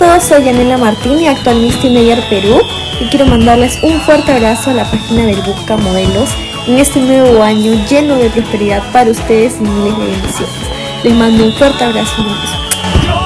todos, soy Yanela Martín y actual Miss Teenager Perú y quiero mandarles un fuerte abrazo a la página del Busca Modelos en este nuevo año lleno de prosperidad para ustedes y miles de bendiciones. Les mando un fuerte abrazo y un beso.